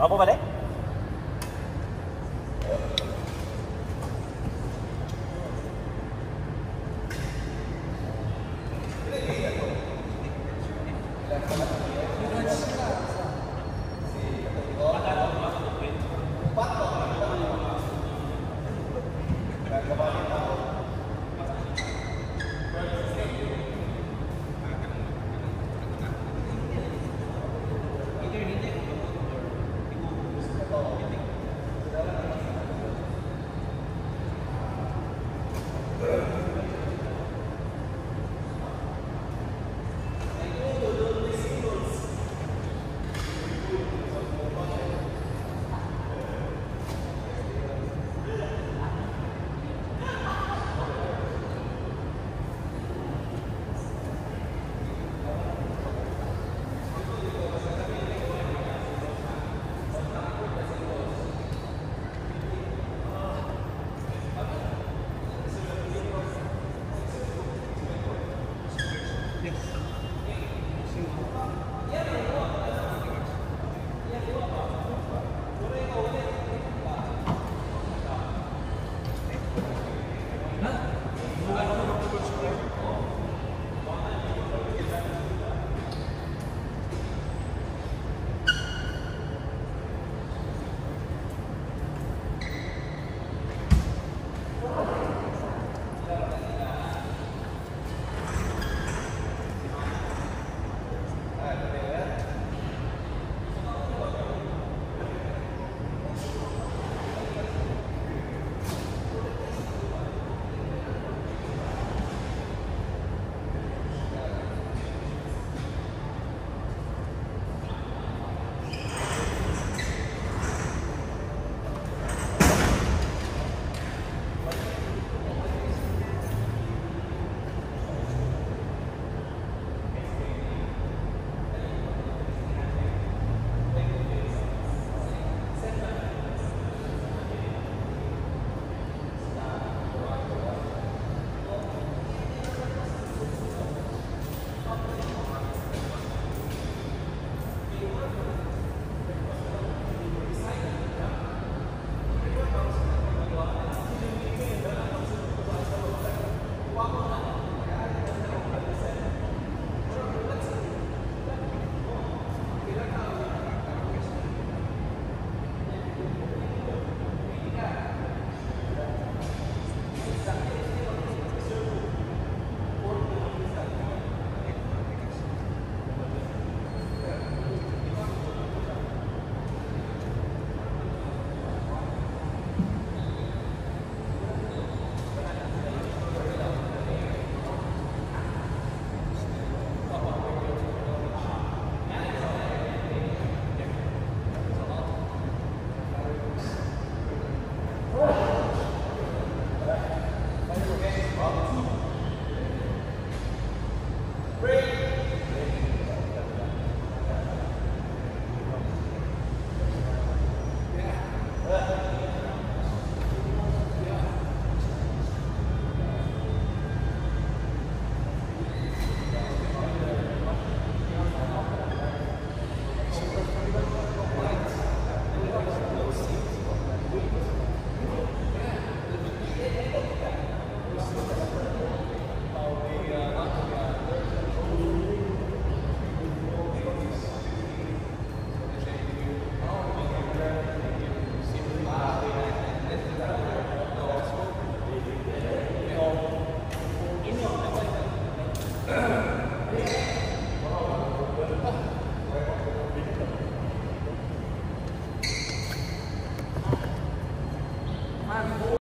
Apa balik?